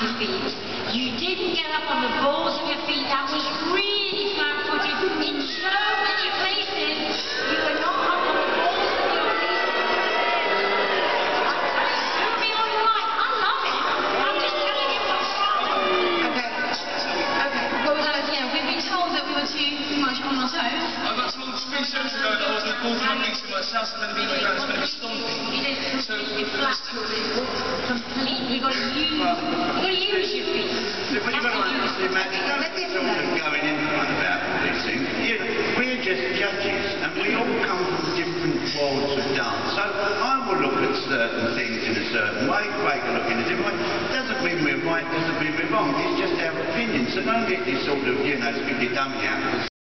your feet. You didn't get up on the balls of your feet. That was really flat-footed. In so many places, you were not up on the balls of your feet. You'll be all right. I love it. I'm just telling you what's right. Okay. Okay. What was that? Yeah, we've been told that we were too much on our toes. I got told three seconds ago that I wasn't walking my feet too much. Now it's going to be like that. It's going to be stomping. You did completely flat-footed. Completely. You've got to use, your feet. What you've got to understand, Matt, you don't sort of going in front about these things. You, we're just judges, and we all come from different worlds of dance. So I will look at certain things in a certain way, Craig will look in a different way. Doesn't mean we're right, doesn't mean we're wrong. It's just our opinion. So don't get this sort of, you know, your dummy out.